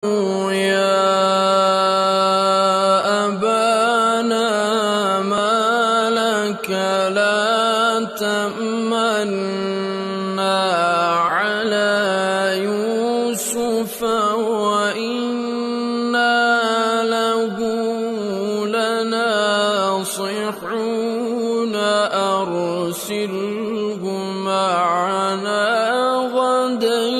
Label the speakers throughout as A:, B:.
A: يَا أَبَانَا مَا لَكَ لَا تَأْمَنَّا عَلَىٰ يُوسُفَ وَإِنَّا لَهُ لَنَاصِحُونَ أَرْسِلْهُ مَعَنَا غَدًا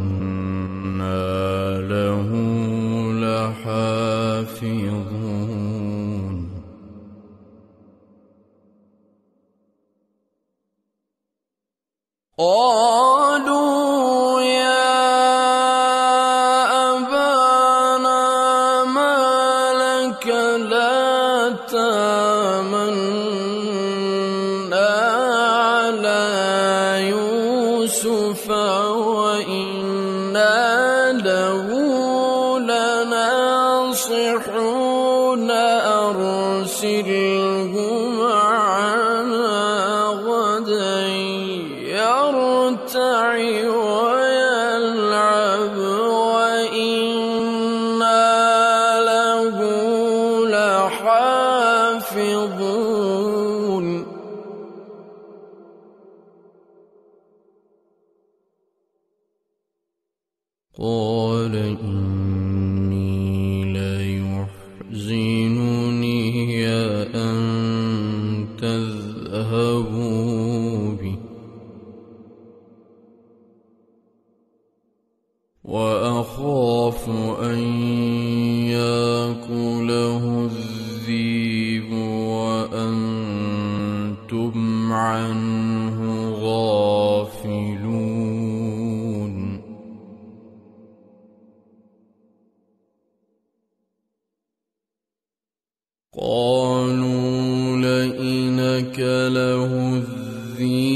A: قَالُوا يَا أَبَانَا لَا تَأْمَنَّا عَلَىٰ يُوسُفَ وَإِنَّا لَهُ لَنَاصِحُونَ أَرْسِلْهُ مَعَنَا يَرْتَعْ وَيَلْعَبْ ۖ وَإِنَّا لَهُ لَحَافِظُونَ. قَالَ إِنِّي لَيَحْزُنُنِي أَن تَذْهَبُوا بِهِ ۖ وَأَخَافُ أَن يَأْكُلَهُ الذِّئْبُ وَأَنتُمْ عَنْهُ غَافِلُونَ. قَالُوا لَئِنْ أَكَلَهُ الذِّئْبُ